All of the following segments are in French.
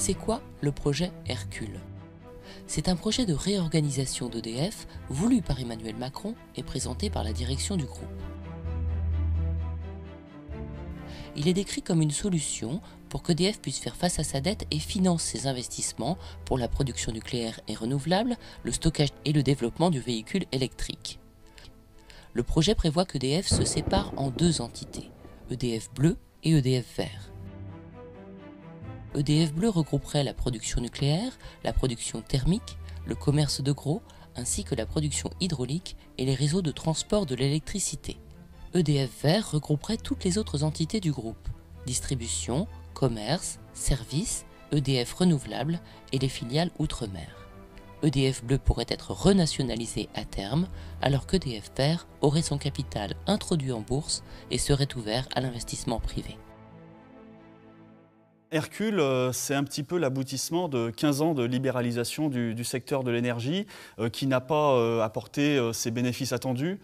C'est quoi le projet Hercule? C'est un projet de réorganisation d'EDF voulu par Emmanuel Macron et présenté par la direction du groupe. Il est décrit comme une solution pour qu'EDF puisse faire face à sa dette et finance ses investissements pour la production nucléaire et renouvelable, le stockage et le développement du véhicule électrique. Le projet prévoit qu'EDF se sépare en deux entités, EDF bleu et EDF vert. EDF bleu regrouperait la production nucléaire, la production thermique, le commerce de gros, ainsi que la production hydraulique et les réseaux de transport de l'électricité. EDF Vert regrouperait toutes les autres entités du groupe, distribution, commerce, services, EDF renouvelable et les filiales outre-mer. EDF Bleu pourrait être renationalisé à terme, alors qu'EDF Vert aurait son capital introduit en bourse et serait ouvert à l'investissement privé. Hercule, euh, c'est un petit peu l'aboutissement de 15 ans de libéralisation du, secteur de l'énergie euh, qui n'a pas euh, apporté ses bénéfices attendus,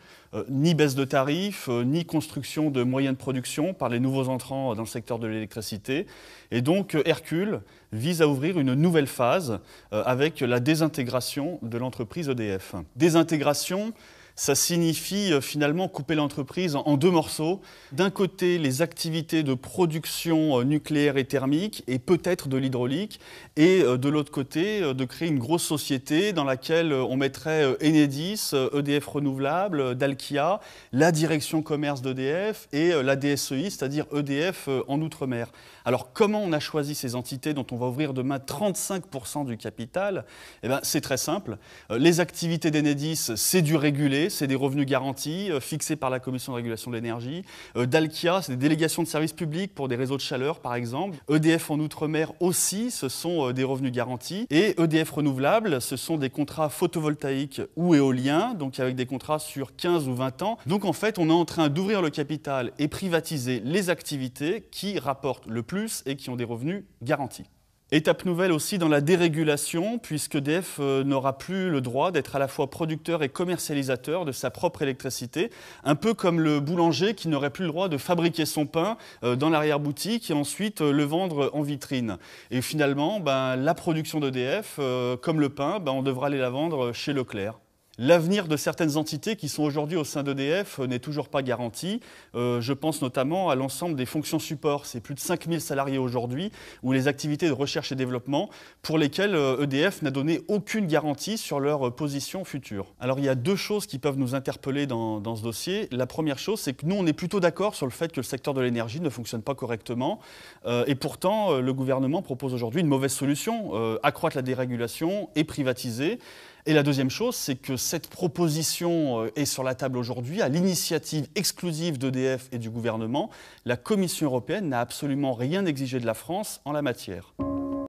ni baisse de tarifs, ni construction de moyens de production par les nouveaux entrants dans le secteur de l'électricité. Et donc Hercule vise à ouvrir une nouvelle phase avec la désintégration de l'entreprise EDF. Désintégration, ça signifie euh, finalement couper l'entreprise en deux morceaux. D'un côté, les activités de production euh, nucléaire et thermique et peut-être de l'hydraulique, et euh, de l'autre côté, de créer une grosse société dans laquelle on mettrait Enedis, EDF e Renouvelable, Dalkia, la direction commerce d'EDF et la DSEI, c'est-à-dire EDF en Outre-mer. Alors comment on a choisi ces entités dont on va ouvrir demain 35% du capital? Eh ben, C'est très simple. Les activités d'Enedis, c'est du régulé, c'est des revenus garantis euh, fixés par la Commission de régulation de l'énergie. Euh, Dalkia, c'est des délégations de services publics pour des réseaux de chaleur, par exemple. EDF en Outre-mer aussi, ce sont euh, des revenus garantis. Et EDF Renouvelable, ce sont des contrats photovoltaïques ou éoliens, donc avec des contrats sur 15 ou 20 ans. Donc en fait, on est en train d'ouvrir le capital et privatiser les activités qui rapportent le plus et qui ont des revenus garantis. Étape nouvelle aussi dans la dérégulation, puisque EDF euh, n'aura plus le droit d'être à la fois producteur et commercialisateur de sa propre électricité, un peu comme le boulanger qui n'aurait plus le droit de fabriquer son pain euh, dans l'arrière-boutique et ensuite euh, le vendre en vitrine. Et finalement, ben, la production d'EDF, comme le pain, ben, on devra aller la vendre chez Leclerc. L'avenir de certaines entités qui sont aujourd'hui au sein d'EDF n'est toujours pas garanti. Euh, je pense notamment à l'ensemble des fonctions support. C'est plus de 5000 salariés aujourd'hui, ou les activités de recherche et développement, pour lesquelles EDF euh, e n'a donné aucune garantie sur leur position future. Alors il y a deux choses qui peuvent nous interpeller dans, ce dossier. La première chose, c'est que nous, on est plutôt d'accord sur le fait que le secteur de l'énergie ne fonctionne pas correctement. Euh, et pourtant, le gouvernement propose aujourd'hui une mauvaise solution, accroître la dérégulation et privatiser. Et la deuxième chose, c'est que cette proposition euh, est sur la table aujourd'hui à l'initiative exclusive d'EDF et du gouvernement. La Commission européenne n'a absolument rien exigé de la France en la matière.